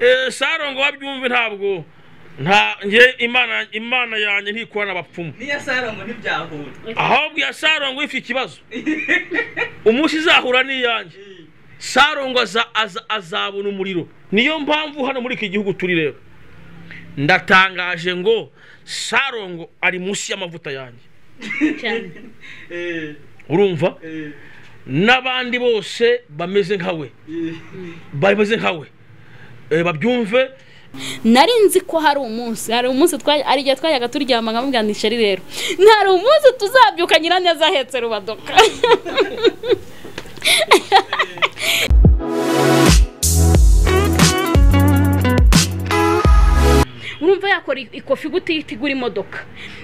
Eh, sarongo wabyumve ntabwo. Nta nge imana imana yanjye ntikorana abapfumu n'iya sarongo ntibyahura. Ahubwo iya sarongo ifite ikibazo. Umunsi izahura n'iyanjye. Sarongo aza- aza- azabona umuriro. Niyo mpamvu hano muri iki gihugu turi rero. Ndatangaje ngo sarongo ari munsi y'amavuta yanjye. Eh, urumva? Eh, n'abandi bose bameze nkawe bameze nkawe babyumve. Nari nzi ko hari umunsi hari umunsi hari igihe twajyaga turyama nkamubwira ngo isheri rero. Hari umunsi tuzabyuka nyiraneza ahetse rubadoka. urumva yakora ikofi gute ihita igura imodoka.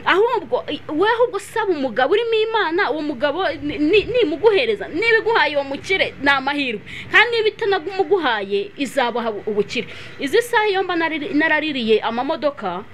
Ahubwo we ahubwo saba umugabo urimo imana uwo mugabo ni- ni- nimuguhereza. Niba iguhaye uwo mukire ni amahirwe kandi niba itanamuguhaye izabaha ubukire. Izi saha iyo mba naraririye amamodoka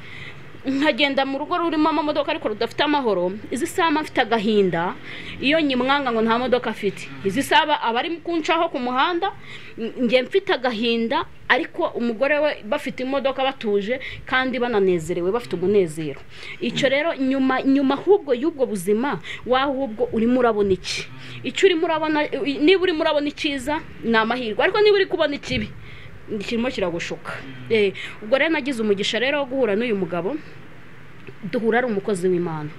nkagenda mu rugo rurimo amamodoka ariko rudafite amahoro. Izi saha mba mfite agahinda. Iyo nyimwanga ngo nta modoka afite. Izi saha aba ari kuncaho ku muhanda njye mfite agahinda ariko umugore we bafite imodoka batuje kandi bananezerewe bafite umunezero. Icyo rero nyuma nyuma ahubwo y'ubwo buzima wawe ahubwo urimo urabona iki? Icyo urimo urabona niba urimo urabona icyiza ni amahirwe. Ariko niba uri kubona ikibi kirimo kiragushuka. Eh, ubwo rero nagize umugisha rero wo guhura n'uyu mugabo duhura ari umukozi w'imana.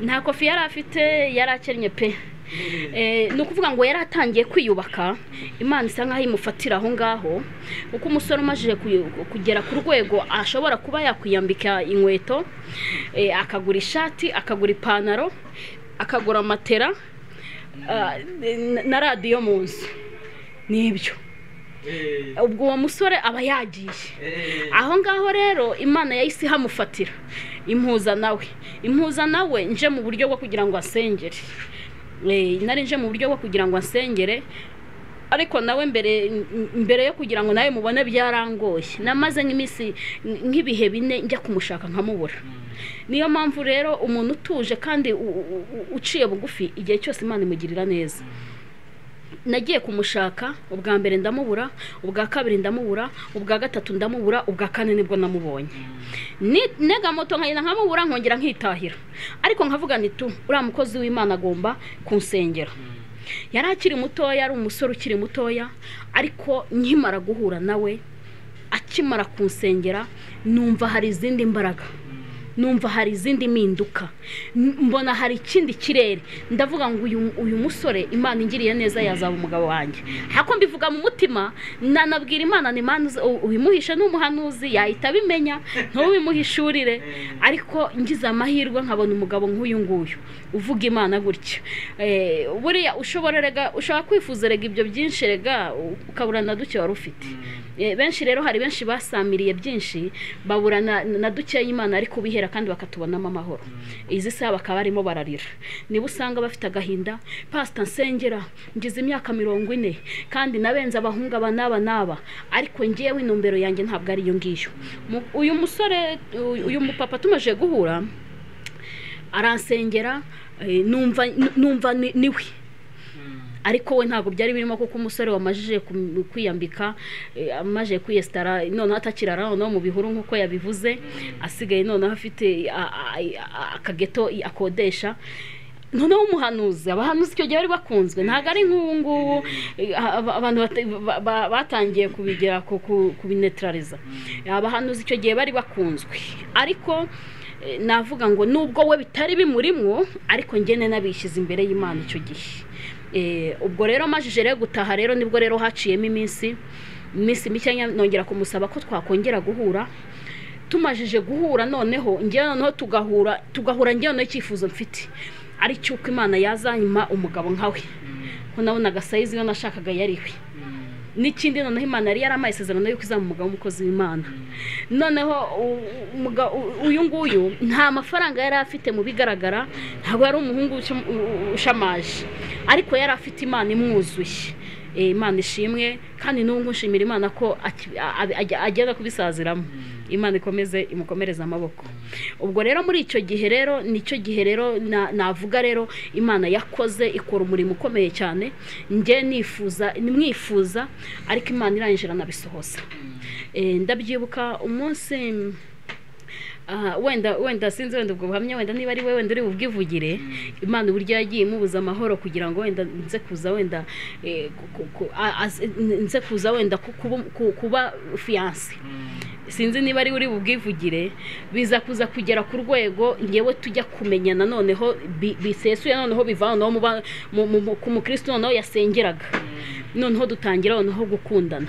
Nta kofi yari afite yari akennye pe. Eh, ni ukuvuga ngo yari atangiye kwiyubaka imana isa nkaho imufatira aho ngaho kuko umusore umajije kugera ku rwego ashobora kuba yakwiyambika inkweto eh, akagura ishati akagura ipantaro akagura matera na- radiyo mu nzu ni byo. Ubwo uwo musore aba yagiye. Aho ngaho rero imana yahise ihamufatira. Impuza nawe impuza nawe nje mu buryo bwo kugira ngo asengere. Nari nje mu buryo bwo kugira ngo asengere. Ariko nawe mbere mbere yo kugira ngo nawe mubone byarangoye. Namaze nk'iminsi nk'ibihe bine njya kumushaka nkamubura. Niyo mpamvu rero umuntu utuje kandi uciye bugufi igihe cyose imana imugirira neza. Nagiye kumushaka ubwa mbere ndamubura ubwa kabiri ndamubura ubwa gatatu ndamubura ubwa kane ni bwo namubonye. Nega moto nkagenda nkamubura nkongera nkitahira. Ariko nkavuga ni tu uriya mukozi w'imana agomba kunsengera. Yari akiri mutoya ari umusore ukiri mutoya ariko nkimara guhura nawe akimara kunsengera numva hari izindi mbaraga. Numva hari izindi mpinduka. Mbona hari ikindi kirere. Ndavuga ngo uyu, musore imana ingiriye neza yazaba umugabo wanjye. Hako mbivuga mu mutima nanabwira imana ni ubimuhishe n'umuhanuzi yahita abimenya ntubimuhishurire ariko ngize amahirwe nkabona umugabo nk'uyu nguyu. Uvuga imana gutya. Eh, buriya ushobora kwifuza rega ibyo byinshi rega ukabura na duke wari ufite. Benshi rero hari benshi basamiriye byinshi babura na, dukeya imana ariko bihera kandi bakatubonamo amahoro. Izi saha bakaba barimo bararira. Niba usanga bafite agahinda pasita nsengera ngize imyaka mirongo ine kandi nabenze abahungu aba n'aba n'aba ariko ngewe intumbero yanjye ntabwo ari iyo ngiyo. Uyu musore uyu- mupapa tumaze guhura aransengera eh, numva numva ni- ni we ariko we ntabwo byari birimo kuko umusore wamajije kwiyambika eh, amajije kwiyesitara noneho atakirara noneho mu bihuru nk'uko yabivuze asigaye noneho afite akageto akodesha. Noneho umuhanuzi abahanuzi icyo gihe bari bakunzwe ntabwo ari nk'ubu ngubu eh, aba- abantu bata- ba- ba- batangiye kubigera ku- ku- kubinetraliza. Abahanuzi icyo gihe bari bakunzwe. Ariko eh, navuga ngo nubwo we bitari bimurimwo ariko ngene nabishyize imbere y'imana icyo gihe. Ubwo rero amajije rero gutaha rero ni bwo rero haciyemo iminsi iminsi mike nongera kumusaba ko twakongera guhura. Tumajije guhura noneho njyewe noneho tugahura tugahura njyewe noneho icyifuzo mfite. Ari cy'uko imana yazanyuma umugabo nkawe. Ko nabonaga sayizi iyo nashakaga yariwe n'ikindi noneho imana yari yarampaye isezerano yuko izaba umugabo w'umukozi w'imana. Noneho umuga- u- uyu nguyu nta mafaranga yari afite mu bigaragara ntabwo yari umuhungu ushamaje. Ariko yari afite imana imwuzuye. Eh, imana ishimwe kandi n'ubu nshimira imana ko agenda kubisaziramo. Imana ikomeze imukomereze amaboko. Ubwo rero muri icyo gihe rero ni cyo gihe rero na- navuga rero imana yakoze ikora umurimo ukomeye cyane. Njye nifuza nimwifuza ariko imana irangije iranabisohoza Eh, ndabyibuka umunsi wenda wenda sinzi wenda ubwo buhamya wenda niba ari we wenda uri bubwivugire imana uburyo yagiye imubuza amahoro kugira ngo wenda nze kuza wenda eh, nze kuza wenda ku- kuba- ku- kuba fiyanse sinzi niba ari uri bubwivugire biza kuza kugera ku rwego ngewe tujya kumenyana noneho bi- bisesuye noneho biva noneho ku mukristo noneho yasengeraga. Noneho dutangira noneho gukundana.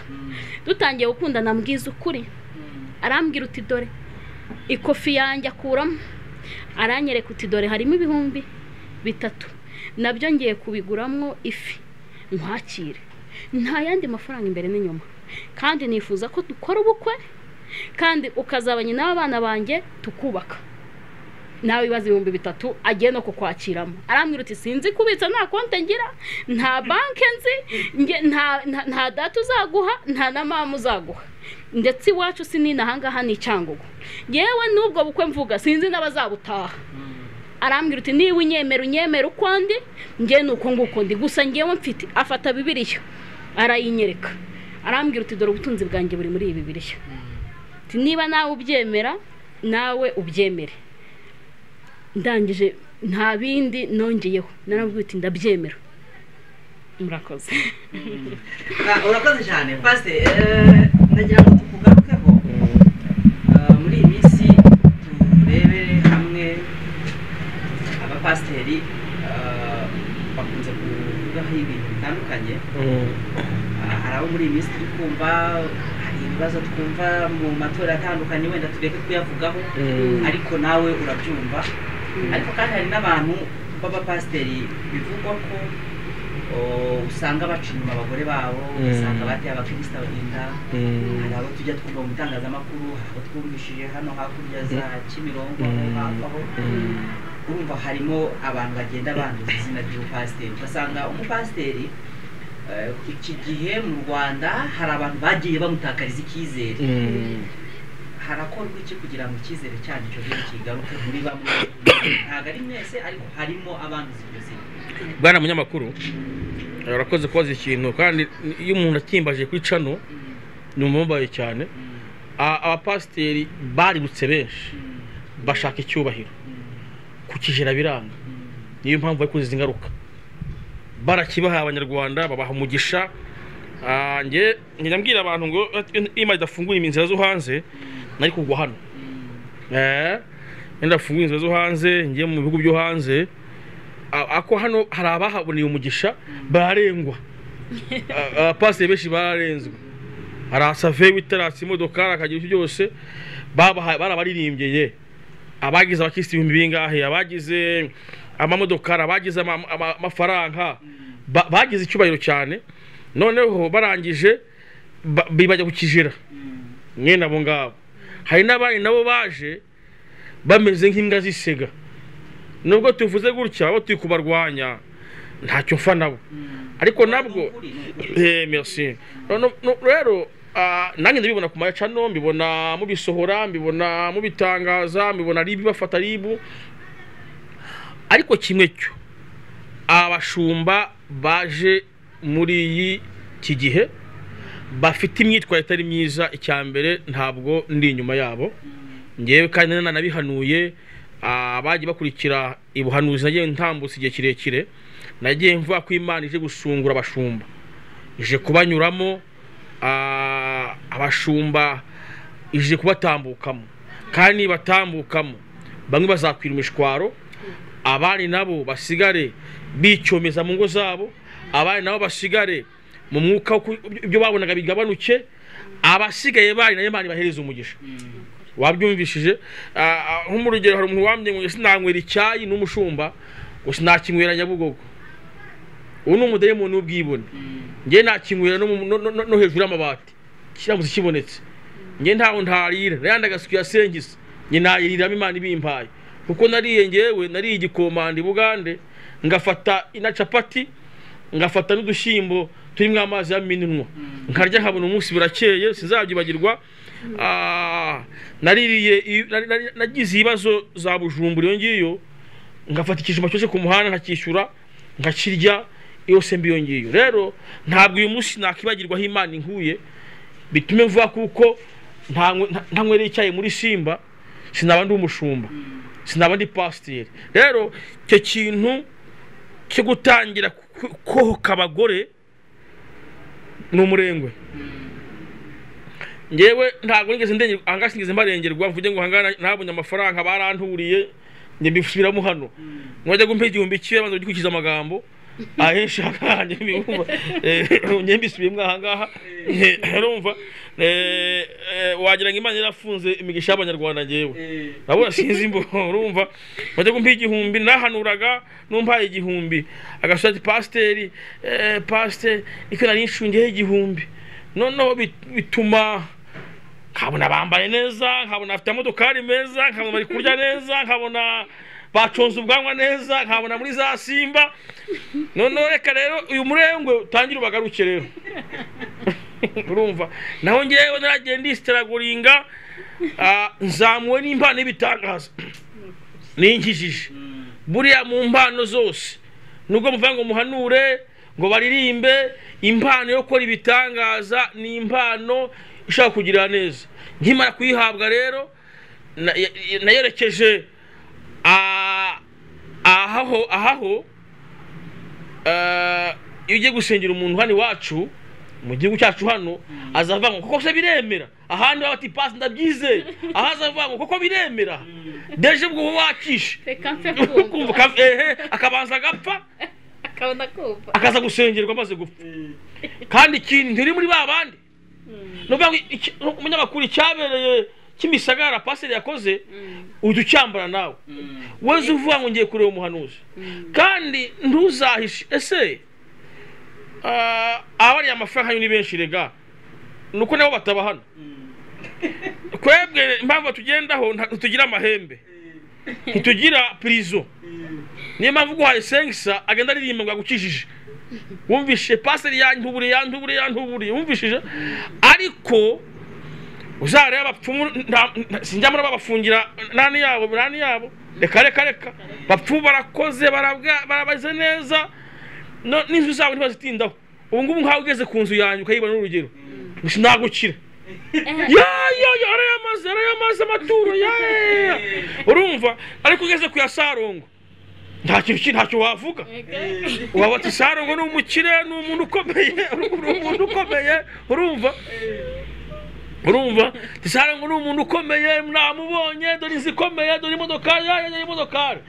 Dutangiye gukundana mbwiza ukuri. Arambwira uti dore ikofi yanjye akuramo. Aranyereka uti dore harimo ibihumbi bitatu. Nabyo ngiye kubiguramo ifi. Nkwakire. Nta yandi mafaranga imbere n'inyuma. Kandi nifuza ko dukora ubukwe kandi ukazaba nyina w'abana banjye tukubaka. Nawe ibibazo ibihumbi bitatu agiye no kukwakiramo. Arambwira uti sinzi kubitsa nta konti ngira nta banki nzi nta- data uzaguha nta na mama uzaguha. Ndetse iwacu si nina ahangaha ni icyangugu yewe n'ubwo bukwe mvuga sinzi n'abazabutaha. Arambwira uti niba unyemera unyemera uko ndi ngewe ni uko nguko ndi. Gusa ngewe mfite afata bibiriya arayinyereka. Arambwira uti dore ubutunzi bwanjye buri muri iyi bibiriya Ati, niba nawe ubyemera nawe ubyemere. Ndangije nta bindi nongeyeho narabwira uti ndabyemera. Murakoze. Ah, urakoze cyane. Pasite ndagira ngo tukugarukeho Ah, muri iyi minsi turebere hamwe abapasiteri ah, bakunze kuvugaho ibintu bitandukanye. Ah, hari abo muri iyi minsi turi kumva hari ibibazo twumva mu matora atandukanye wenda tureke kuyavugaho. Ariko nawe urabyumva. Ariko kandi hari n'abantu b'abapasiteri bivugwa ko usanga baca inyuma abagore babo Mm. usanga bateye abakristo inda hari abo tujya twumva mu bitangazamakuru hari abo twumvishije hano hakurya za kimironko aho hafi aho urumva harimo abantu bagenda banduza izina ry'ubupasiteri ugasanga umupasiteri eh, iki gihe mu rwanda hari abantu bagiye bamutakariza icyizere. Harakorwa iki kugira ngo icyizere cyanyu cyongere kigaruke muri bamwe? Ntabwo ari mwese ariko harimo abanduza iryo zina bwana munyamakuru urakoze kubaza ikintu kandi iyo umuntu akimbaje kuri cano ni umubaye cyane A- abapasiteri baributse benshi bashaka icyubahiro. Kukijera biranga. Niyo mpamvu bari kuziza ingaruka barakibahaye abanyarwanda babaha umugisha. Ah, njye njya mbwira abantu ngo iyo imana idafunguye inzira zo hanze. Nari kugwa hano. Eh, iyo idafunguye inzira zo hanze njye mu bihugu byo hanze. Ako hano hari abahaboneye umugisha bararengwa abapasiteri benshi bararenzwe hari asave witerasi imodoka akagira ibyo byose barabaririmbye ye. Abagize abakirisitu ibihumbi bingahe abagize amamodokari abagize ama- ama- amafaranga. Ba- bagize icyubahiro cyane. Noneho barangije ba- bibajya kukijera mwene abo ngabo. Hari n'abandi nabo baje bameze nk'imbwa z'isega. Nubwo tuvuze gutya abo turi kubarwanya ntacyo mfa nabo. Ariko nabwo Eh, rero ah, nanjye ndabibona ku mayacano mbibona mubisohora mbibona mubitangaza mbibona ribu bafata ribu. Ariko kimwe cyo abashumba baje muri iki gihe bafite imyitwarire itari myiza icya mbere ntabwo ndi inyuma yabo. Ngewe kandi nanabihanuye abagiye bakurikira ibuhanuzi nagiye ntambutse igihe kirekire. Nagiye mvuga ko imana ije gusungura abashumba. Ije kubanyuramo ah, abashumba ije kubatambukamo. Kandi nibatambukamo bamwe bazakwira imishwaro abandi nabo basigare bicyomeza mu ngo zabo abandi nabo basigare mu mwuka ibyo babonaga bigabanuke abasigaye bari na yo imana ibahereza umugisha. Wabyumvishije? Ah, ah, nko mu rugero hari umuntu wambye ngo sinanywera icyayi n'umushumba ngo sinakinywera nyabugogo. Ubu ni umudayimoni w'ubwibone. Njye nakinywera no, hejuru y'amabati. Kiramutse kibonetse njye ntaho ntarira. Nayandi agasuku yasengisa njye nayiriramo imana ibimpaye. Kuko nariye ngewe nariye igikomanda i bugande ngafata ina capati ngafata n'udushyimbo turimo amazi y'amininwa nkarya nkabona umunsi burakeye sinzabyibagirwa Ah, naririye nagize ibibazo za bujumbura. Iyo ngiyo ngafata ikijumba cyose ku muhanda nkakishyura nkakirya yose mbi iyo ngiyo. Rero ntabwo uyu munsi nakwibagirwaho imana inkuye. Bitume mvuga kuko ntanywe- nta- ntanywereye icyayi muri simba sinaba ndi umushumba. Sinaba ndi pasiteri. Rero icyo kintu cyo gutangira kohoka abagore ni umurengwe. Ngewe ntabwo nigeze ndengerwa ahangaha sinigeze mbarengerwa mvuge ngo ahangaha nabonye amafaranga baranturiye njye mbisubiramo hano. Mwajya gumpa igihumbi kimwe maze gukurikiza amagambo. Ahangaha njye mbibumva Eh, njye mbisubiyemo ahangaha Eh, urumva wagira ngo imana yarafunze imigisha y'abanyarwanda ngewe urabona sinzi imbo urumva bajya kumpa igihumbi nahanuraga numpaye igihumbi agasoza ati pasiteri pasiteri niko nari nshungiyeho igihumbi noneho bit- bituma nkabona bambaye neza nkabona afite amodokari meza nkabona bari kurya neza nkabona baconze ubwanwa neza nkabona muri za simba. Noneho reka rero uyu murengwe utangire ubagaruke rero. Urumva? Naho ngewe naragiye ndisiteraguringa ah, nzamuwe n'impano y'ibitangaza ninkijije. Buriya mu mpano zose. Nubwo muvuga ngo muhanure ngo baririmbe impano yo gukora ibitangaza ni impano ishaka kugirira neza. Nkimara kuyihabwa rero nayerekeje ah, ahaho ahaho ah, iyo ugiye gusengera umuntu hano iwacu mu gihugu cyacu hano azavuga ngo koko se biremera? Ahandi bati pasi ndabyizeye aho azavuga ngo koko biremera? Deje ubwo uba wakishe. Akabanza agapfa akaza gusengerwa amaze gupfa. Kandi ikintu ntiri muri ba bandi. Ni ukuvuga ngo umunyamakuru icyabereye kimisagara pasiteri yakoze ujya ucyambara nawe. Wese uvuga ngo ngiye kureba umuhanuzi. Kandi ntuzahishe. Ese ah, abariya amafaranga ni benshi rega. Ni uko nabo bataba hano. Twebwe impamvu tugendaho ntitugira amahembe. Ntitugira pirizo niyo mpamvu uguhaye sengisa agenda aririmba ngo agukijije wumvishe pasiteri yantuburiye yantuburiye yantuburiye. Wumvishije ariko uzareba abapfumu sinjya muri babafungira nani yabo nani yabo? Reka reka reka. Bapfu barakoze barabaze neza. N'inzu zabo ntibazitindaho. Ubu ngubu nkaho ugeze ku nzu yanjye ukayibona n'urugero. Sinagukira ya ya ya arayamaze arayamaze amaturo ya ya, ya. urumva? Ariko ugeze ku ya sarongo. Nta kintu ki- ntacyo wavuga? Waba ati sarongo ni umukire ni umuntu ukomeye ni umuntu ukomeye. Urumva? Urumva? Sarongo ni umuntu ukomeye namubonye dore inzu ikomeye dore imodokari ya ya dore imodokari.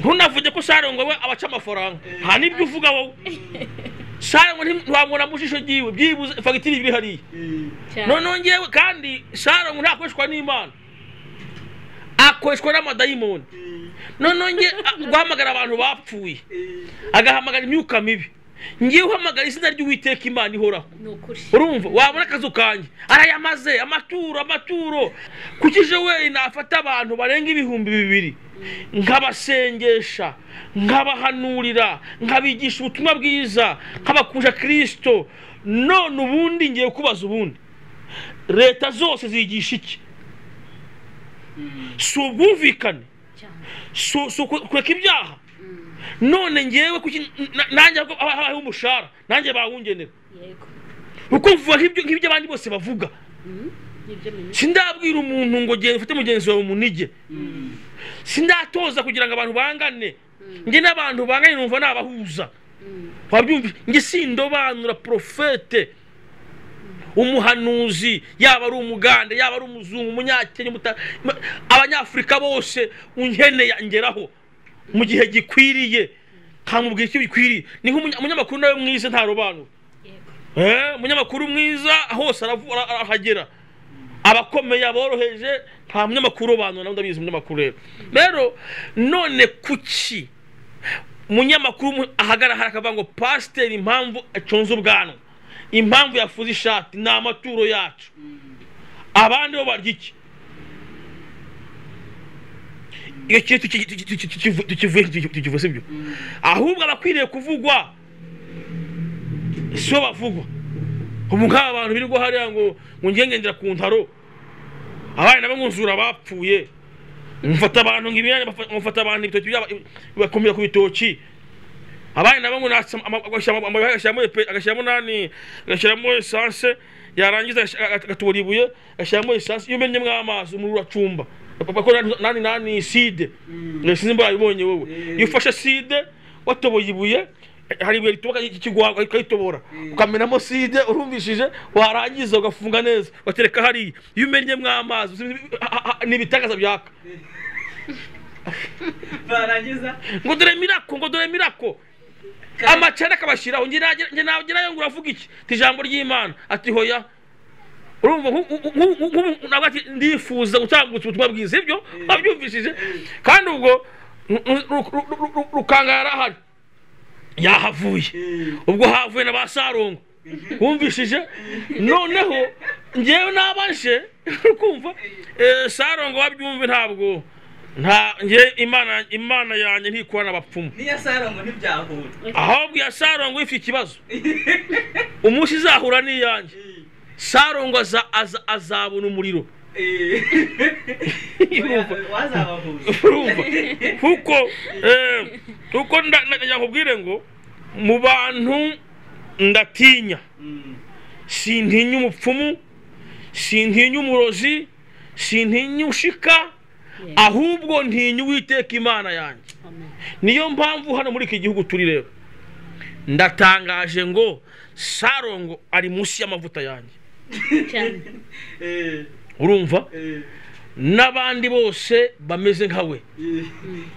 Ntunavuge ko sarongo we abaca amafaranga. Nta n'ibyo uvuga wowe. Sarongo ntiwamubona mu jisho ryiwe. Byibuze fagitire ibiri hariya noneho ngewe kandi sarongo ntakoreshwa n'imana. Akoreshwa n'amadayimoni. Noneho nge guhamagara abantu bapfuye. Agahamagara imyuka mibi ngiye uhamagara izina ry'uwiteka imana ihoraho. Urumva? Wabona akazu kanjye? Arayamaze amaturo amaturo. Kuki ejo we nafata abantu barenga ibihumbi bibiri? Nkabasengesha nkabahanurira nkabigisha ubutumwa bwiza nkabakusha kirisito none ubundi ngiye kubaza ubundi. Leta zose zigisha iki? Si ubwumvikane? Si si uku- kureka ibyaha? None ngewe nanjye habayeho umushahara? Nanjye bawungenera kuko mvuga nk'ibyo abandi bose bavuga. Minisitiri sindabwira umuntu ngo genda ufate mugenzi wawe umunige. Sindatoza kugira ngo abantu bangane. Njye n'abantu bangane numva nabahuza. Wabyumva? Njye sindobanura porofete umuhanuzi yaba ari umugande yaba ari umuzungu umunyakenya abanyafurika bose unkeneye ngeraho mu gihe gikwiriye. Nkamubwira icyo gikwiriye ni nk'umunyamakuru nawe mwiza ntarobanura Eh, umunyamakuru mwiza hose arahagera. Abakomeye aboroheje nta munyamakuru urobanura nawe ndabizi umunyamakuru rero. Rero none kuki umunyamakuru mu- ahagarara akavuga ngo pasiteri impamvu aconze ubwanwa. Impamvu yafuze ishati ni amaturo yacu. Abandi bo barya iki? Iyo kintu tuki- tuki- tuki- tukivu- tukivuye tuki- tukivuze ibyo ahubwo abakwiriye kuvugwa sibo bavugwa ubu nk'aba bantu birirwa hariya ngo ngo ku ntaro bapfuye mufata abantu mufata abantu ibitoki bakomera ku bitoki agashyiramo agashyiramo nani agashyiramo esanse yarangiza agatubura ibuye agashyiramo esanse iyo umenye mwamazi umuriro uracumba bako nani nani side sinzi mbona ibonye wowe iyo ufashe side watoboye ibuye hari ibuye rituba kigwa ukayitobora ukamenamo side urumvishije warangiza ugafunga neza ugatereka hariya iyo umennyemo amazi ni ibitagaza byaka. Barangiza ngo dore mirako. Ngo dore mirako amacana akabashyiraho njye nagerayo ngo uravuga iki? Ijambo ry'imana. Ati hoya urumva nabwo ati ndifuza gutambutsa ubutumwa bwiza. Ibyo wabyumvishije. Kandi ubwo ru- ru- ru- ru- ru- rukanga yarahari. Yahavuye. Ubwo havuye na ba sarongo wumvishije? Noneho ngewe nabashe kumva eh, sarongo wabyumve ntabwo nta nge imana imana yanjye ntikorana abapfumu niyo sarongo ntibyahura. Ahubwo iya sarongo ifite ikibazo. Umunsi izahura n'iyanjye. Sarongo aza- aza- azabona umuriro. Kuko eh, kuko ndagira nkubwire ngo mu bantu ndatinya. Sintinya umupfumu sintinya umurozi sintinya ushika ahubwo ntinya uwiteka imana yanjye. Niyo mpamvu hano muri iki gihugu turi rero. Ndatangaje ngo sarongo ari munsi y'amavuta yanjye. urumva? N'abandi bose bameze nka we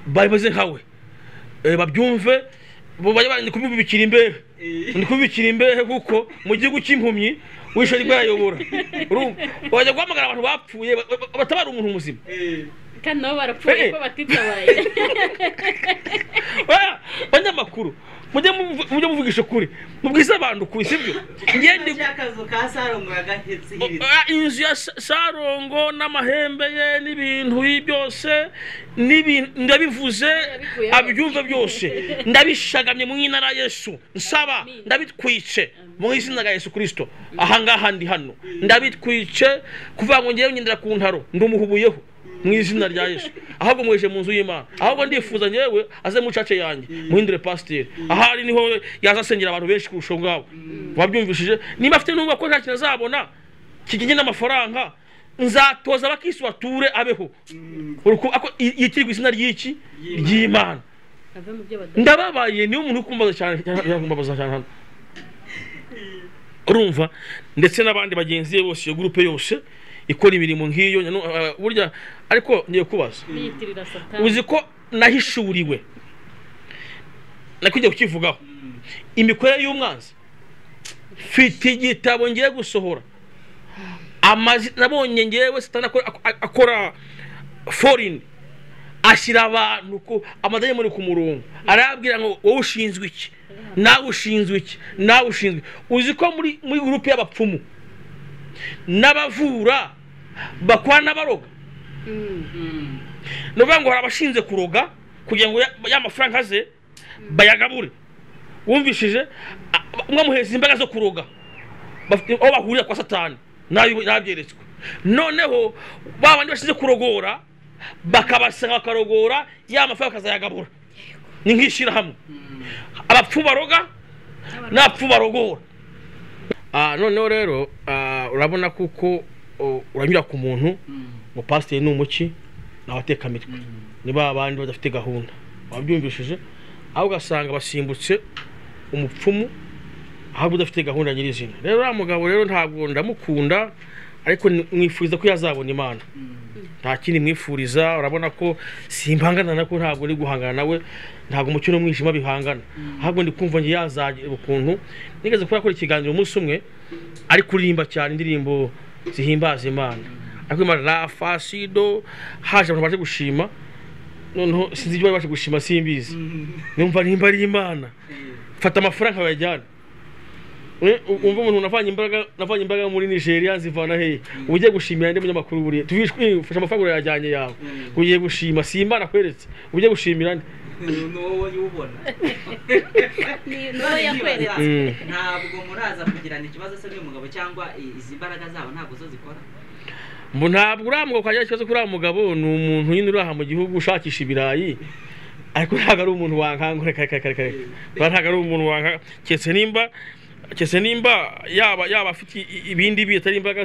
bameze nka we Eh, babyumve? Bari kubibikira imbehe. Ndi kubibikira imbehe kuko mu gihugu cy'impumyi yayobora. Urumva? Wajya guhamagara abantu bapfuye ba- ba- batabara umuntu muzima. Kandi nabo barapfuye Eh. ko batitabaye. Banyamakuru. Mujye muvu- mujye muvugisha ukuri. Mubwize abantu ukuri sibyo? Ngende cy'akazu ka sarongo inzu ya Sa- sarongo n'amahembe ye n'ibintu byose ndabivuze abyumve byose. Ndabishagamye mu rya yesu. Nsaba ndabitwice mu izina rya yesu kirisito ahangaha ndi hano. Ndabitwice kuvuga ngo ngewe ngendera ku ntaro. Ndumuhubuyeho. Mu izina rya yesu. Ahubwo mweje mu nzu y'imana. Ahubwo ndifuza ngewe aze mu cace yanjye. Muhindure pasiteri. Ahari ni ho yaza asengera abantu benshi kurusha ngaho wabyumvishije? Niba afite n'ubwo ko nta kintu azabona kijyanye n'amafaranga nzatoza abakisi bature abeho. Yitirirwa izina ry'iki? Ry'imana. Ndababaye niyo umuntu uri kumbaza cyane yakumbaza cyane hano. Urumva? Ndetse n'abandi bagenzi be bose iyo gurupe yose ikora imirimo nk'iyo uh, burya ariko ngiye kubaza. Uzi ko nahishuriwe? Nakwiye kukivugaho. Imikorere y'umwanzi. Mfite igitabo ngiye gusohora. Amazi nabonye ngewe akora, ak- akora foreign. Ashyira abantu ku amadayimoni ku murongo. Arabwira ngo wowe ushinzwe iki? Nawe ushinzwe iki? Nawe ushinzwe uzi ko muri muri gurupe y'abapfumu n'abavura bakora n'abaroga ni ukuvuga ngo hari abashinzwe kuroga kugira ngo ya- mafaranga aze bayagabure. Wumvishije? Mwamuhereza imbaraga zo kuroga. Bafite aho bahurira kwa satani nabyeretswe noneho ba bandi bashinzwe kurogora bakabasanga bakarogora ya mafaranga bakazayagabura ni nk'ishyirahamwe. Abapfu baroga n'abapfu barogora. Ah, noneho rero ah, urabona kuko uranyura ku muntu ngo pasiteri ni umuki ni abatekamitwe ni ba bandi badafite gahunda. Wabyumvishije? Aho ugasanga basimbutse umupfumu ahubwo udafite gahunda nyirizina rero uriya mugabo rero ntabwo ndamukunda ariko mwifuriza ko yazabona imana. Nta kindi mwifuriza urabona ko simpangana nako ntabwo ndi guhangana nawe ntabwo umucyo n'umwijima bihangana. Ahubwo ndi kumva yazagira ukuntu nigeze kuba yakora ikiganiro umunsi umwe ari kuririmba cyane indirimbo zihimbaza imana ariko imana la fasido haje abantu baje gushima noneho sinzi ibyo bari baje gushima simbizi numva nimba ari imana fata amafaranga bayajyana umva umuntu navanye imbaraga navanye imbaraga muri Nigeria nzivana hehe ugiye gushimira ndi munyamakuru buriya tubishwe amafaranga urayajyanye yawe ugiye gushima si imana kweretse ugiye gushimira ndi ni wowe ubona ni ni wowe yakweretse Mm. ntabwo muraza kugirana ikibazo se n'uyu mugabo cyangwa izi mbaraga zabo ntabwo zo zikora ntabwo uriya mugabo kagira ikibazo kuri uriya mugabo ni umuntu nyine uri aha mu gihugu ushakisha ibirayi ariko ntabwo ari umuntu wankanga reka reka reka reka Uriya ntabwo ari umuntu wankanga keretse nimba keretse nimba yaba yaba afite ibindi bi atari imbaraga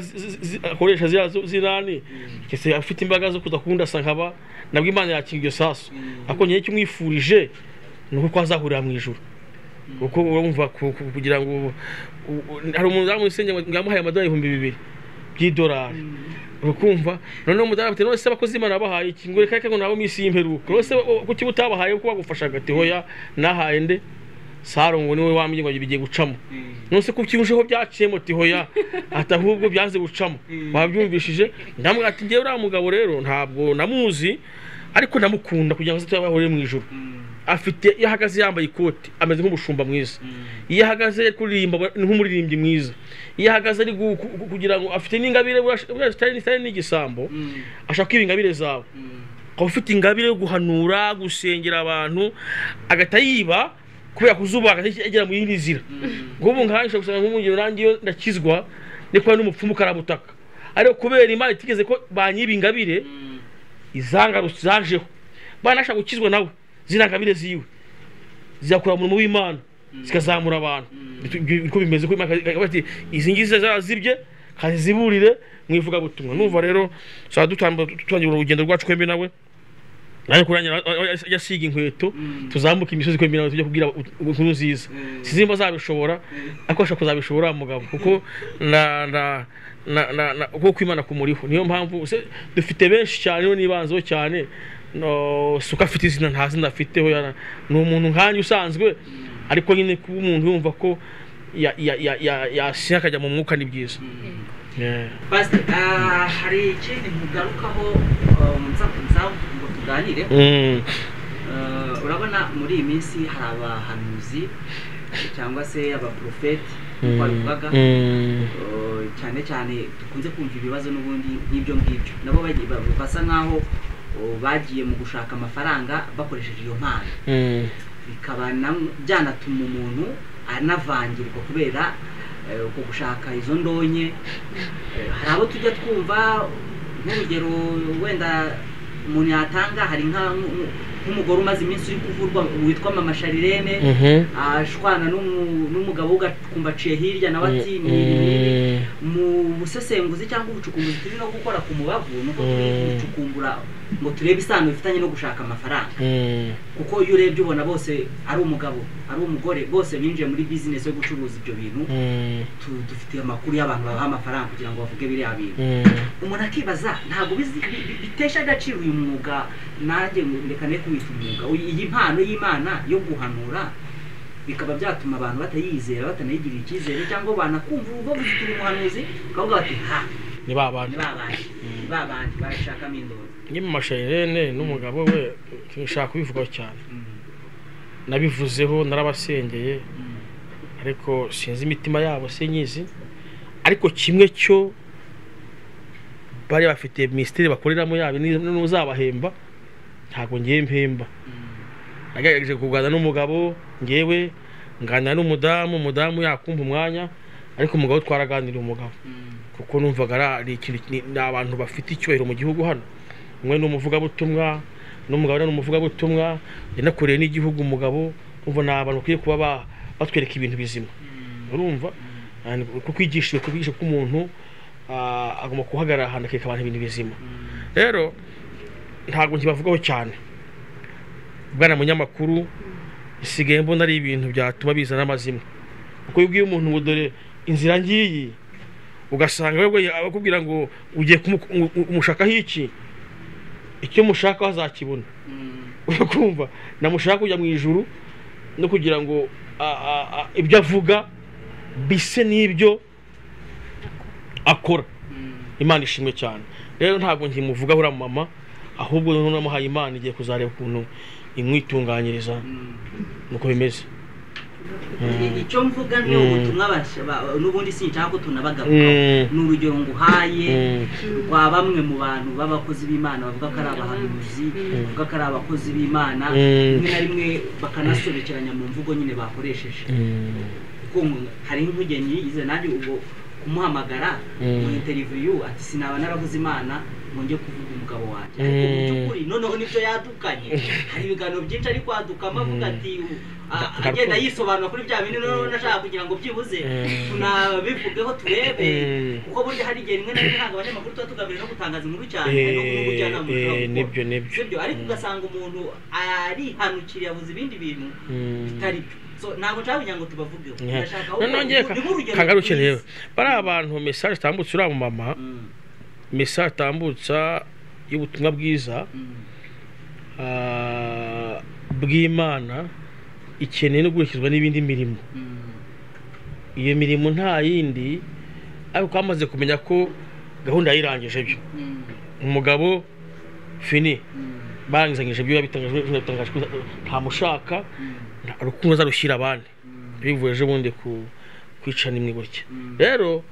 akoresha z'irani. Keretse afite imbaraga zo kudakunda asa nkaba nabwo imana yakinga iryo sasu. Mm. ariko ngewe icyo umwifurije ni uko azahurira mu ijuru. Kuko urumva ku- ku- kugira ngo hari umuntu zamusenge ngo yamuhaye amadolari ibihumbi bibiri by'idolari. Urukumva? Noneho umudamu ati none se abakozi imana bahaye iki? Ngo reka reka ngo nabo minsi y'imperuka. None se kuki utabahaye kuko bagufashaga? Ati hoya nahaye nde? Saro ngo ni we wambye ngo bigiye gucamo. None se kuki ujeho byaciyemo ati hoya ati ahubwo byanze gucamo. Wabyumvishije ndamubwira ati ngewe uriya mugabo rero ntabwo namuzi ariko ndamukunda kugira ngo se tuzabahurire mu ijuru. Afite iyo ahagaze yambaye ikoti ameze nk'umushumba mwiza. Iyo ahagaze ari kuririmba ni nk'umuririmbyi mwiza. Iyo ahagaze ari kugira ngo afite n'ingabire zitari n'igisambo ashaka kwiba ingabire zawe. Akaba ufite ingabire yo guhanura gusengera abantu agahita yiba kubera kuzuba agera mu yindi nzira. Nk'ubu nkanjye ushobora gusanga nk'umugero nanjye iyo ndakizwa ndi kubona n'umupfumu karabutaka. Ariko kubera imana itigeze ko banyiba ingabire izangarutse zajeho banashaka gukizwa nawe ziriya ngabire ziwe. Zigakura mu w'imana zikazamura abantu. Niko bimeze ko izi ngizi zarazibye kaziziburire mu ivugabutumwa. Numva rero dutamba- dutangira urugendo rwacu twembi nawe. Naje kurangira yasiga inkweto tuzamuka imisozi twembi nawe tujya kubwira inkuru nziza sizimba zabishobora ariko ashaka kuzabishobora mugabo kuko na na na na na kuko kwimana kumuriho niyo mpamvu se dufite benshi cyane nibanzeho cyane no suka afite izina nta zina afite hoya ni umuntu nkanjye usanzwe ariko nyine kuba umuntu yumva ko ya ya ya ya yasinya akajya mu mwuka ni byiza Yeah. pasite hari ikindi ntugarukaho ngo tuganire urabona muri iyi minsi hari abahanuzi cyangwa se Mm. Eh, cyane cyane dukunze kumva ibibazo n'ubundi nk'ibyo ngibyo nabo basa nk'aho bagiye mu gushaka amafaranga bakoresheje iyo mpano bikaba na- byanatuma umuntu anavangirwa kubera uko gushaka izo ndonye. Eh, hari abo tujya twumva nk'urugero wenda umuntu yatanga hari nka- nk- nk'umugore umaze iminsi uri kuvurwa witwa mama sharirene Mhm. ashwana n'umu- n'umugabo we ugakumva aciye hirya nawe ati ni ibi n'ibi Mm. mu busesenguzi cyangwa ubucukumbuzi turi no gukora ku mubavu ni uko turi Mm. gucukumbura ngo turebe isano bifitanye no gushaka amafaranga Mm. kuko iyo urebye ubona bose ari umugabo ari umugore bose binjiye muri bizinesi yo gucuruza ibyo bintu Mm. dufite amakuru y'abantu babaha amafaranga kugira ngo bavuge biriya bintu umuntu akibaza ntabwo bitesha agaciro uyu mwuga nanjye ngo reka ne kuwita umwuga iyi mpano y'imana yo guhanura bikaba byatuma abantu batayizera batanayigirira icyizere cyangwa banakumva bavuze turi umuhanuzi bakavuga bati ha! Ni ba bantu ni ba bandi. Ni ba bandi barashakamo indoro. Ni mu mashayirene n'umugabo we nshaka kubivugaho cyane. Mm, nabivuzeho narabasengeye mm, ariko sinzi imitima yabo sinyizi. Ariko kimwe cyo bari bafite minisiteri bakoreramo yabo n'uzabahemba ntabwo ngiye mpemba mm, nagerageje kuganira n'umugabo ngewe nganira n'umudamu umudamu yakumva umwanya ariko umugabo twaraganiriye umugabo. Mm, kuko numvaga ari- ikintu ni ni abantu bafite icyubahiro mu gihugu hano. Umwe ni umuvugabutumwa n'umugabo ni umuvugabutumwa yanakoreye n'igihugu umugabo umva ni abantu bakwiye kuba ba- batwereka ibintu bizima. Mm, urumva? Kuko kwigishijwe kubigisha ko umuntu ah, agomba guhagarara ahantu akereka abantu ibintu bizima. Rero ntabwo nkibavugaho cyane. Bwana munyamakuru isigaye mbona ari ibintu byatuma bizana amazimwe kuko iyo ubwiye umuntu ngo dore inzira ngiyi ugasanga we akubwira ngo ugiye kumu- umu- umushakaho iki? Icyo mushakaho azakibona. Mm, urakumva? Namushaka kujya mu ijuru no kugira ngo ibyo avuga bise n'ibyo akora. Mm. imana ishimwe cyane. Rero ntabwo nkimuvugaho uriya mama ahubwo noneho namuhaye imana igiye kuzareba ukuntu imwitunganyiriza Mm. nuko bimeze I- icyo mvuga ni Mm. ubutumwa n'ubundi sinshaka ko tunabagarukaho Mm. ni urugero nguhaye Mm. rwa bamwe mu bantu b'abakozi b'imana bavuga ko ari abahanuzi bavuga ko ari abakozi b'imana Mm. rimwe na rimwe bakanasobekeranya mu mvugo nyine bakoresheje Mm. hari nk'umugeni yize nanjye ubwo kumuhamagara Mm. mu interiviyu ati sinaba naravuze imana ngo njye kuvuga umugabo wanjye ariko mu Mm. by'ukuri noneho ni byo yadukanye hari ibiganiro byinshi ari kwadukamo avuga ati agenda yisobanura kuri bya bintu noneho nashaka kugira ngo byibuze Mm. tunabivugeho turebe Mm. kuko burya hari igihe rimwe na rimwe ntabwo abanyamakuru tuba tugamije no gutangaza inkuru cyane no Eh, eh, gukora. ni byo, ni byo. ariko Mm. ugasanga umuntu arihanukiriye avuze ibindi bintu Mm. bitari byo ntabwo nshaka kugira ngo tubavugeho noneho ngiye kangaruke rero bari abantu mesaje itambutse uriya mu mama mesaje itambutsa y'ubutumwa bwiza mm, ah, bw'imana ikeneye no gukurikizwa n'ibindi mirimo. Mm, iyo mirimo nta yindi ariko twamaze kumenya ko gahunda yayirangije byo. Mm, umugabo fini barangizanyije ibyo yabitangaje ntamushaka mm, nta rukundo azarushyira abandi. Bivuye ejo bundi ku kwica nimwe gutya. Rero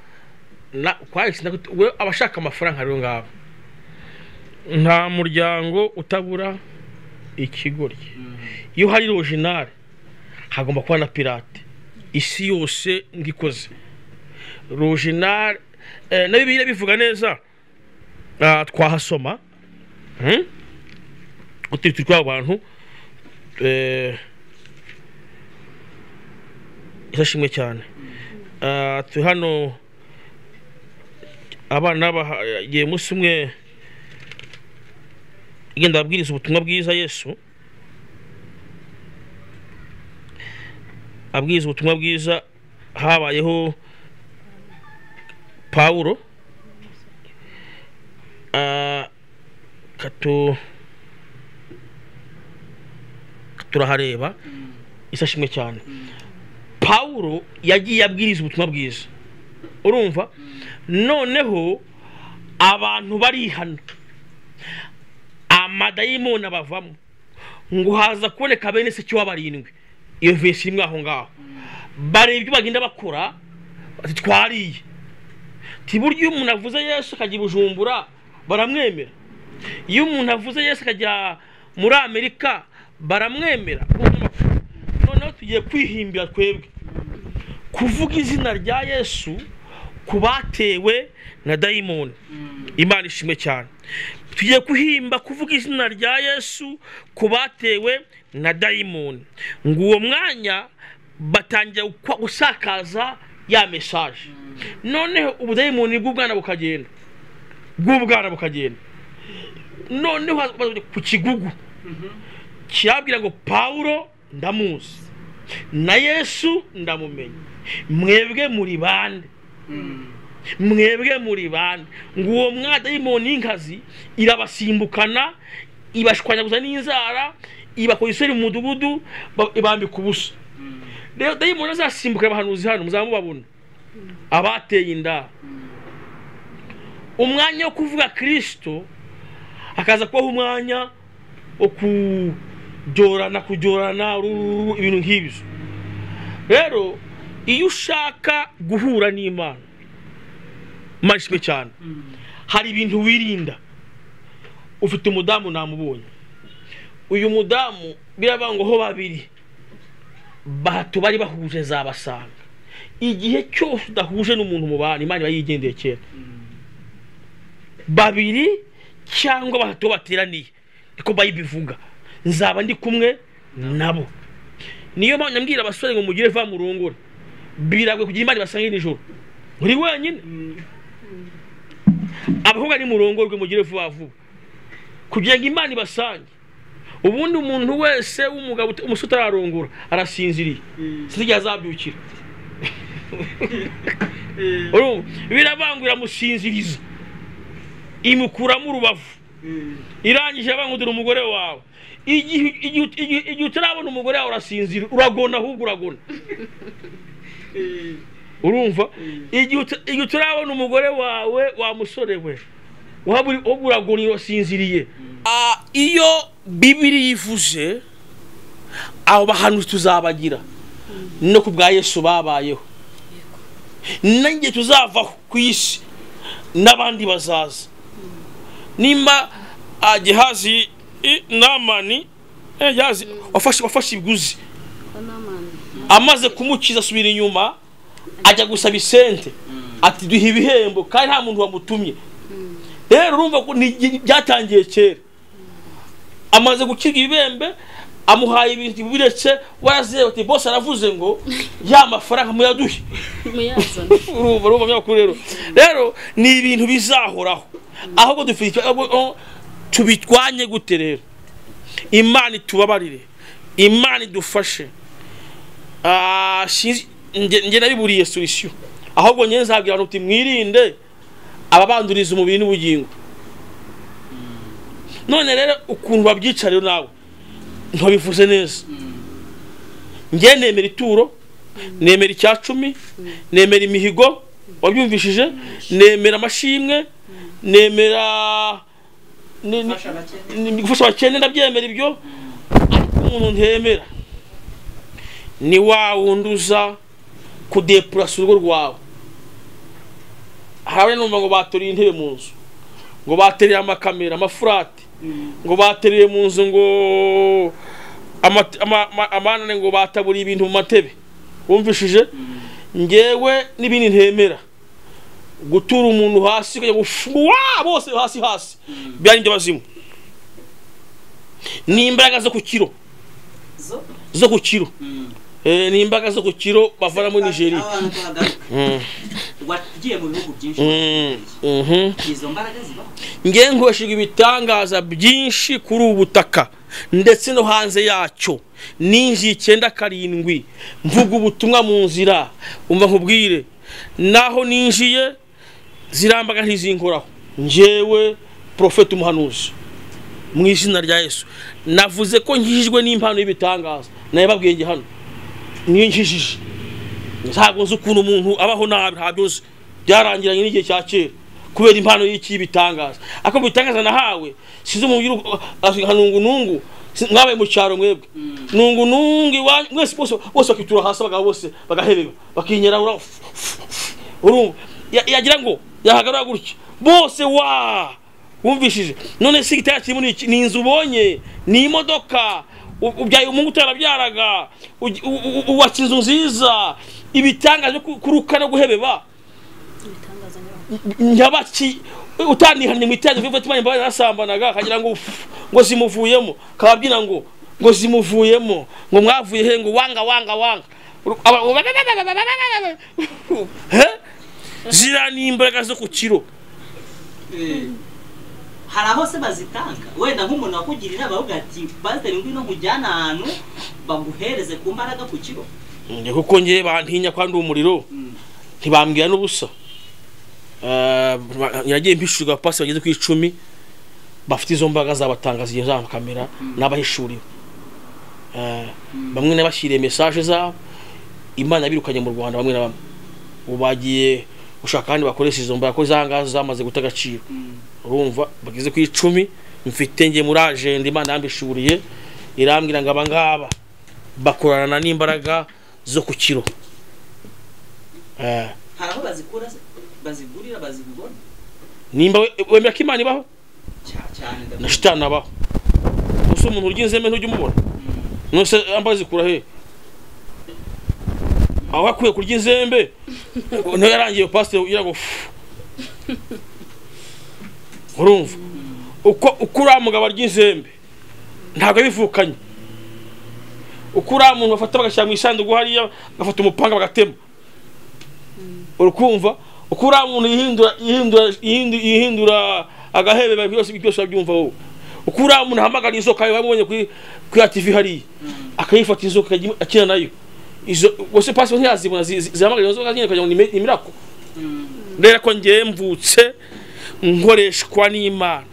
we abashaka amafaranga rero ngabo. Nta muryango utabura ikigoryi mm, iyo hari original hagomba kuba na pirate. Isi yose ngikoze. Original eh, na bibiliya bivuga neza ah, twahasoma hmm? utiri kw'abo bantu eh, isashimwe cyane. Ah, turi hano abana bagiye umunsi umwe igenda babwiriza ubutumwa bwiza yesu abwiriza ubutumwa bwiza habayeho katu turahareba isashimwe cyane. Pawulo yagiye abwiriza ubutumwa bwiza. Urumva? Noneho abantu barihana amadayimoni abavamo. Ngo haza kuboneka bene se cyuwa barindwi iyo vesi imwe aho ngaho. Bareba ibyo bagenda bakora twariye. Ti burya iyo umuntu avuze yesu akajya bujumbura baramwemera. Iyo umuntu avuze yesu akajya muri amerika baramwemera. Noneho tugiye kwihimbira twebwe. Kuvuga izina rya yesu ku batewe na dayimoni imana ishimwe cyane. Tugiye kuhimba kuvuga izina rya yesu ku batewe na dayimoni ngo uwo mwanya batangira gusakaza ya mesaje noneho ubudayimoni bw'ubwana bukagenda. Bw'ubwana bukagenda. Noneho ku kigugu. Kirabwira ngo pawulo ndamuzi. Na yesu ndamumenya mwebwe muri bande. mm, mwebwe muri bande ngo uwo mwadayimoni y'inkazi irabasimbukana ibashwanyaguza n'inzara ibakora isuri mu mudugudu ba- ibambika ubusa mm, rero dayimoni azasimbukira abahanuzi hano muzamubabona abateye inda. Umwanya wo kuvuga kirisito hakaza kubaho umwanya wo kujyorana kujyorana ibintu nk'ibyo rero iyo ushaka guhura n'imana marishwe cyane. Hari ibintu wirinda. Ufite umudamu namubonye. Uyu mudamu ngo ho babiri bato bari bahuje zabasanga igihe cyose udahuje n'umuntu mu bantu imana iba yigendeye kera. Babiri cyangwa batatu bateraniye niko bayibiri ivuga nzaba ndi kumwe nabo. Niyo mpamvu nyambwira abasore ngo mugire va murongore. Biragwe kugira imana ibasange nijoro uri wenyine. Abakobwa ni murongorwe mugire vuba vuba. Kugira ngo imana ibasange. Ubundi umuntu wese w'umugabo umusore utararongora arasinziriye. Sinzigera azabyukira. Urumva? Birabangura musinziriza imukuramo urubavu. Irangije abangudira umugore wawe. Igihe utarabona umugore wawe urasinzira uragona ahubwo uragona. urumva? Igihe uta- igihe utarabona umugore wawe wa musore we ahubwo uragona urasinziriye Ah, iyo bibiri yivuze abo bahanuzi tuzabagira. No ku bwa yesu babayeho. Nanjye tuzavaho ku isi n'abandi bazaza. Nimba ah, gehazi i- namani eh, wafashe ibiguzi. Amaze kumukiza asubira inyuma ajya gusaba isente. Ati duha ibihembo kandi nta muntu wamutumye. Rero urumva ko byatangiye kera. Amaze gukirwa ibibembe amuhaye ibintu biretse warazewe ati bose aravuze ngo ya mafaranga muyaduhe. Urumva urumva byakuru rero. Rero ni ibintu bizahoraho. Ahubwo dufite oh, tubitwanye gute rero? Imana itubabarire. Imana idufashe. Nge nge nabiburiye solution. Ahubwo njye nzabwira abantu uti mwirinde ababanduriza umubiri n'ubugingo. None rero ukuntu babyica rero nawe ntibabivuze neza. Njye nemera ituro nemera icya cumi nemera imihigo wabyumvishije? Nemera amashimwe nemera gufasha abakene. ndabyemera ibyo. Ariko umuntu ntemera. Ni wa wundi uza kudepurasa urugo rwawe. Hari numva ngo batoriye intebe mu nzu ngo batereye amakamera amafurate ngo batereye mu nzu ngo amanane ngo bataburiye ibintu mu matebe. Wumvishije? Ngewe n'ibindi ntemera. Gutura umuntu hasi ukajya gufuwa bose hasi hasi. Byari ibyo bazimu ni imbaraga zo ku kiro. Zo? Ku kiro. Ni imbaraga zo ku kiro bavana muri nigeria Mm, mm, mhm. ngewe nkoresheje ibitangaza byinshi kuri ubu butaka. Ndetse no hanze yacyo. Ninjiye icyenda karindwi. Mvuga ubutumwa mu nzira. Umva nkubwire. Naho ninjiye zirambaga ntizinkoraho. Njyewe porofeti umuhanuzi. Mu izina rya yesu. Navuze ko nkijijwe n'impano y'ibitangaza. Nayo babwiye njye hano. Niyo nkijije ntabwo nzi ukuntu umuntu abaho nabi ntabyo nzi. Byarangiranye n'igihe cya kera kubera impano y'iki y'ibitangaza ariko mu bitangaza nahawe sinzi umuntu ugira nka nungunungu si- mwabaye mu cyaro mwebwe. Nungunungu iwanyu mwese bose bose bakitura hasi abagabo bose bagahebeba bakinyerahura urumva. Ya- yagira ngo yahagarara gutya. Bose wa wumvishije. None se igitaya kirimo ni inzu ubonye? Ni imodoka? Ubyaye umuhungu utarabyaraga ugi- u- u- uwatse inzu nziza ku- kuruka no guhebeba nyabaki utanihanye mu iterambere kuko imana imbabazi yarasambanaga akagira ngo ngo zimuvuyemo kababyina ngo ngo zimuvuyemo ngo mwavuye he ngo wanga wanga wanga Uru- aba- He? ziriya ni imbaraga zo ku kiro hari aho se bazitanga? Wenda nk'umuntu wakugira inama avuga ati pasiteri ngwino nkujyana ahantu baguhereze ku mbaraga ku kigo. Njye kuko ngewe bantinya kwandi umuriro. Ntibambwira n'ubusa. Eh, yagiye mpishurirwa pasi bageze ku icumi bafite izo mbaraga zabatanga zigiye zamakamera n'abahishuriwe. Eh, bamwe nabashyiriye mesaje zabo imana yabirukanye mu rwanda bamwe na bamwe. Ubu bagiye gushaka kandi bakoresha izo mbaraga ko zangaza zamaze guta agaciro. Urumva bageze ku icumi mfite nge muri ajenda imana yambishuriye irambwira ngo aba ngaba bakorana n'imbaraga zo ku kiro. Eh, hari aho bazikura bazigurira bazibibona nimba we- wemera ko imana ibaho? Na shitani abaho gusa umuntu urya inzeme ntujya umubona. Nose ambaye zikura he? Aho akwiye kurya inzembe? Niyo yarangiye pasiteri ugira ngo urumva? Uko uriya mugabo arya inzembe? Ntabwo abivukanye. Uko uriya muntu bafata bagashyira mu isanduku hariya bagafata umupanga bagatema. Urukumva uko uriya muntu yihindura agahebe byose babyumva wowe. Uko uriya muntu ahamagara inzoka bamubonye kuri ya tv hariya akayifata inzoka akina na yo. Izo bose pasi ntiyazibona zi- zi- zihamagara izo nzoka nyine kugira ngo ni mi- ni mirako. Rero ko ngewe mvutse nkoreshwa n'imana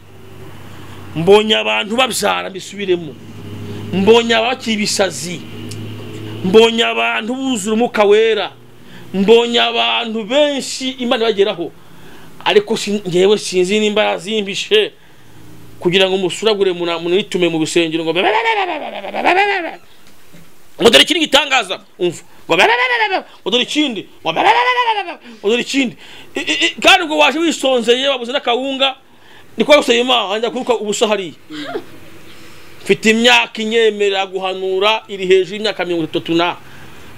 mbonye abantu babyara mbisubiremo mbonye abakiri ibisazi mbonye abantu buzura umwuka wera mbonye abantu benshi imana ibageraho ariko ngewe sinzi nimba yazimbishe kugira ngo musuragure munitume mu rusengero ngo ngo dore ikindi gitangaza ngo dore ikindi ngo dore ikindi kandi ubwo waje wisonzeye wabuze n'akawunga niko imana njya kuruka ubusa hariya mfite imyaka inyemerera guhanura iri hejuru y'imyaka mirongo itatu na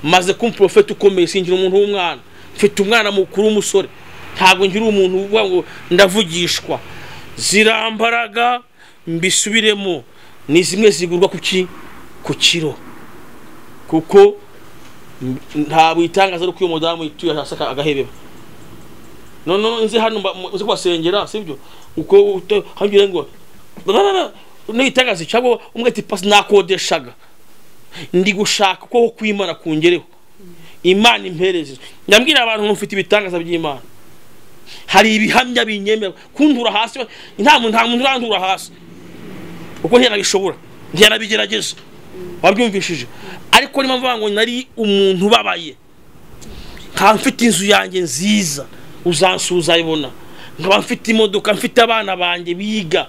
maze kuba umuprofeti ukomeye singira umuntu w'umwana mfite umwana mukuru w'umusore ntabwo ngira umuntu uvuga ngo ndavugishwa zirambaraga mbisubiremo ni zimwe zigurwa ku kiro kuko m- ntabwo itangaza ari uko uyu mudamu yituye hasi aka- agahebeba. None nzi hano nzi kubasengera sibyo uko hambwira ngo bababa n'igitangaza cyabo umwe ati pasi nakodeshaga. Ndi gushaka ko kwimana kungereho. Imana impereze. Ndabwira abantu ngo mfite ibitangaza by'imana. Hari ibihamya binyemera. Kuntura hasi nta muntu nta muntu urantura hasi. Kuko ntiyanabishobora? Ntiyanabigerageza. Wabyumvishije? Ariko niyo mvuga ngo nari umuntu ubabaye. Nkaba mfite inzu yanjye nziza uzansuza uzayibona nkaba mfite imodoka mfite abana banjye biga.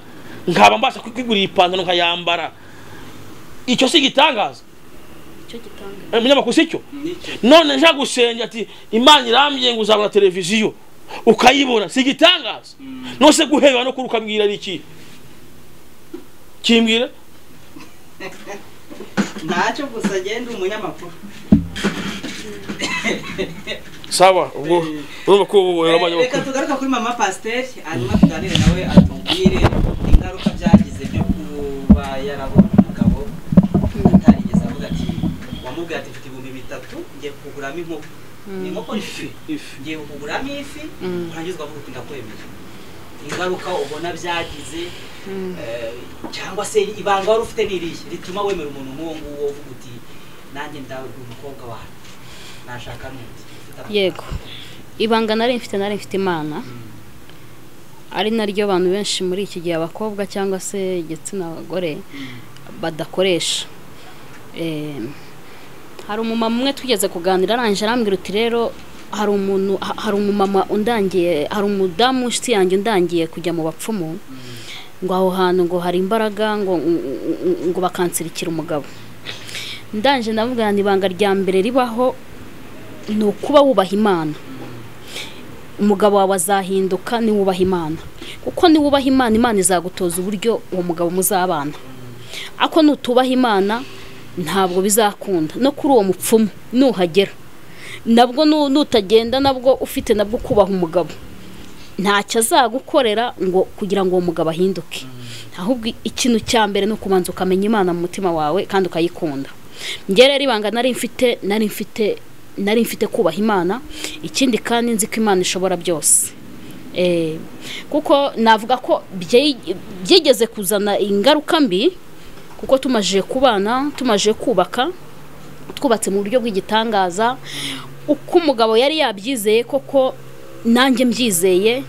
Nkaba mbasha kwigurira ipantaro nkayambara. Icyo si igitangaza? Eh, umunyamakuru si cyo none nja gusenga ati imana irambye ngo uzabona televiziyo ukayibona si igitangaza? Nose guheba no kuri ukambwira ari iki? Kimbwira ntacyo gusa agenda umunyamakuru sawa ubwo urumva ko ubu reka abanyamakuru tugaruka kuri mama pasiteri hanyuma tuganire nawe atubwire ingaruka byagize byo kuba yarabonye umugabo. Atarigeze avuga ati wamubwiye ati mfite ibihumbi bitatu ngiye kuguramo inkoko. Ni inkoko n'ifi Ifi. ngiye kuguramo ifi Mm. urangiza ukavuga uti ndakwemera. Ingaruka ubona byagize eh, cyangwa se ibanga wari ufite n'irihe rituma wemera umuntu nk'uwo nguwo uvuga uti nanjye ndabura umukobwa wawe nashaka n'undi ufite amafaranga." yego. Ibanga nari mfite nari mfite imana. Ari naryo abantu benshi muri iki gihe abakobwa cyangwa se igitsina gore badakoresha. Eh, hari umumama umwe twigeze kuganira arangije arambwira uti rero hari umuntu ha- hari umumama undangiye hari umudamu inshuti yanjye undangiye kujya mu bapfumu ngo aho hantu ngo hari imbaraga ngo ngo bakansirikira umugabo. Ndangije ndavuga ngo ibanga rya mbere ribaho ni ukuba wubaha imana. Umugabo wawe azahinduka niwubaha imana. Kuko niwubaha imana imana izagutoza uburyo uwo mugabo muzabana. Ako nutubaha imana ntabwo bizakunda. No kuri uwo mupfumu nuhagera. Nabwo nu- nutagenda nabwo ufite nabwo kubaha umugabo. Ntacyo azagukorera ngo kugira ngo uwo mugabo ahinduke. Ahubwo ikintu cya mbere ni ukubanza ukamenya imana mu mutima wawe kandi ukayikunda. Njye rero ibanga nari mfite nari mfite nari mfite kubaha imana. Ikindi kandi nzi ko imana ishobora byose. Eh, kuko navuga ko byigeze kuzana ingaruka mbi kuko tumajije kubana tumajije kubaka twubatse mu buryo bw'igitangaza. Uko umugabo yari yabyizeye koko nanjye mbyizeye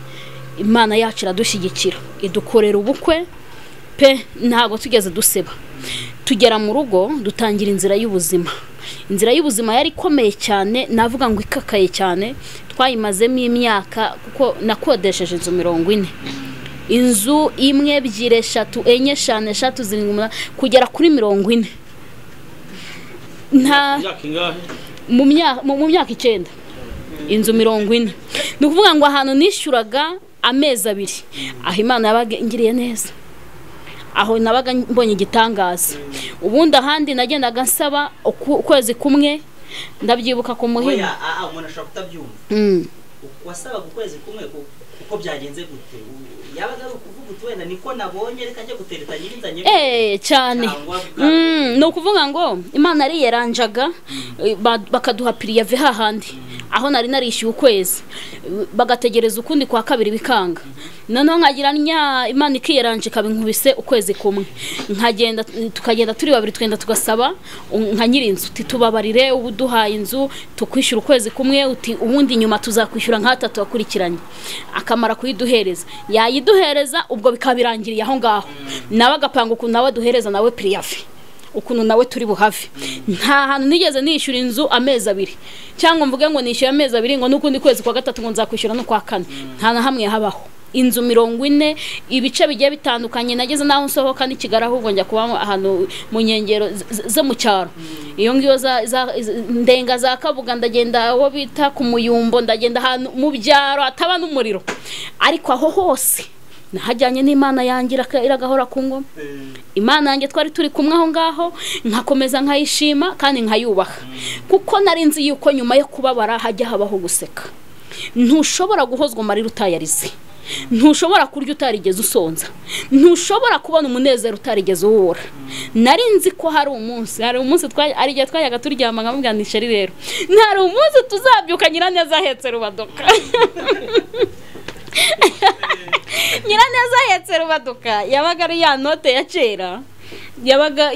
imana yacu iradushyigikira. Idukorera ubukwe pe ntabwo tugeze duseba. Tugera mu rugo dutangira inzira y'ubuzima. Inzira y'ubuzima yari ikomeye cyane navuga ngo ikakaye cyane twayimazemo imyaka kuko nakodesheje inzu mirongo ine. Inzu imwe ebyiri eshatu enye eshanu eshatu zirindwi kugera kuri mirongo ine. Nta mu myaka icyenda. Inzu mirongo ine. Ni ukuvuga ngo ahantu nishyuraga amezi abiri. Aho imana yabaga ingiriye neza. Aho nabaga mbonye igitangaza. Ubundi ahandi nagendaga nsaba ukwezi kumwe ndabyibuka ku muhima. Umuntu ashobora kutabyumva? Mm. wasabaga ukwezi kumwe ku- uko byagenze gute? Yabaga ari wenda niko nabonye reka njye gutereta nyirinzanye Eh, cyane. Mm, ni ukuvuga ngo imana ariyeranjaga eh, ba- bakaduha piriyave hahandi aho nari narishyuye ukwezi. Bagategereza ukundi kwa kabiri bikanga. Noneho nkagira nya imana ikiyeranje ikaba inkubise ukwezi kumwe. Nkagenda tukagenda turi babiri twenda tugasaba nka nyir'inzu uti tubabarire ubu duhaye inzu tukwishyura ukwezi kumwe uti ubundi nyuma tuzakwishyura nk'atatu akurikiranye akamara kuyiduhereza. Yayiduhereza ubwo bikaba birangiriye aho ngaho. Nawe agapanga ukuntu nawe aduhereza nawe piriyave ukuntu nawe turi buhave. Nta hantu nigeze nishyura inzu amezi abiri. Cyangwa mvuge ngo nishyure amezi abiri ngo n'ukundi kwezi kwa gatatu ngo nzakwishyura no kwa kane. Nta na hamwe habaho. Inzu mirongo ine ibice bigiye bitandukanye nageze n'aho nsohoka n'i kigali ahubwo njya kuba ahantu mu nkengero zo mu cyaro. Iyo ngiyo ndenga za kabuga ndagenda aho bita ku muyumbo ndagenda ahantu mu byaro hataba n'umuriro. Ariko aho hose nahajyanye n'imana yanjye iragahora ku ngoma. Imana yanjye twari turi kumwe aho ngaho nkakomeza nkayishima kandi nkayubaha. Kuko nari nzi yuko nyuma yo kubabara hajya habaho guseka. Ntushobora guhozwa amarira utayarize. Ntushobora kurya utarigeze usonza. Ntushobora kubona umunezero utarigeze uwura nari nzi ko hari umunsi hari umunsi hari igihe twajyaga turyama nkamubwira ngo isheri rero. Hari umunsi tuzabyuka nyiraneza ahetse rubaduka nyiraneza ahetse rubaduka yabaga ari ya note ya kera yabaga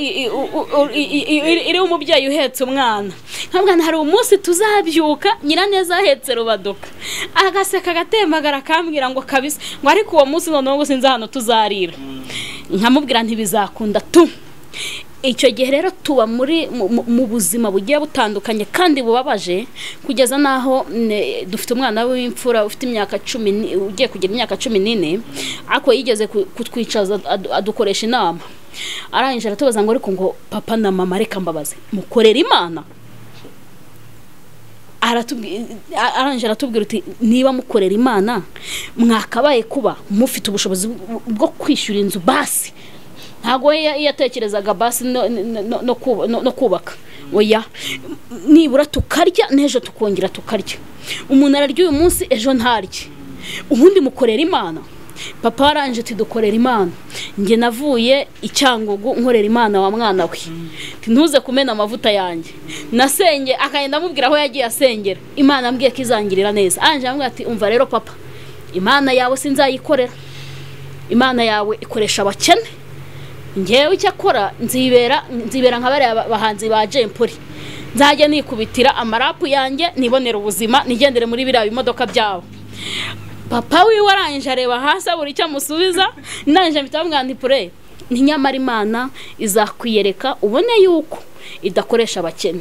iriho umubyeyi uhetse umwana. Nkabwana hari umunsi tuzabyuka nyiraneza ahetse rubaduka agaseka agatembagara akambwira ngo kabisa. Ngo ariko uwo munsi noneho sinzi ahantu tuzarira. Nkamubwira ntibizakunda tu. Icyo gihe rero tuba muri mu- buzima bugiye butandukanye kandi bubabaje kugeza n'aho dufite umwana w'imfura ufite imyaka cumi ugiye kugira imyaka cumi n'ine ariko yigeze ku- kutwicaza adu- adukoresha inama. Arangije aratubaza ngo ariko ngo papa na mama reka mbabaze mukorera imana. Arangije aratubwira uti niba mukorera imana mwakabaye kuba mufite ubushobozi bwo kwishyura inzu basi. Ntabwo yatekerezaga basi no, no, no, no, kuba- no, no kubaka. Oya. Nibura tukarya n'ejo tukongera tukarya umuntu ararya uyu munsi ejo ntarye. Ubundi mukorera imana. Papa waranje ati dukorera imana. Njye navuye icyangugu nkorera imana wa mwana we. Ntuze kumena amavuta yanjye. Nasenge akagenda amubwira aho yagiye asengera. Imana ambwiye ko izangirira neza. Aranje amubwira ati umva rero papa imana yawe sinzayikorera. Imana yawe ikoresha abakene. Ngewe icyo akora nzibera nzibera nka bariya ba- bahanzi ba jempuri nzajya nikubitira amarapu yanjye nibonera ubuzima nigendere muri biriya bimodoka byabo. Papa wiwe arangije areba hasi abura icyo amusubiza ndangije mpita mubwira nti pure ni nyamara imana izakwiyereka ubone yuko idakoresha abakene.